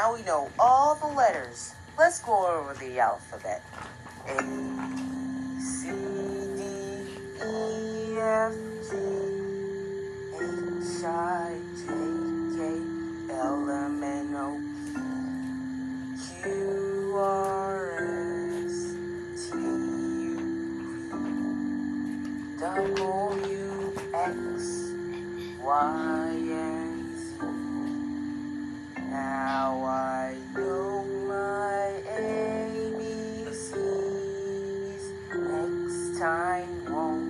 Now we know all the letters. Let's go over the alphabet. A, C, D, E, F, G, H, I, J, K, L, M, N, O, P, Q, R, S, T, U, V, W, X, Y, time won't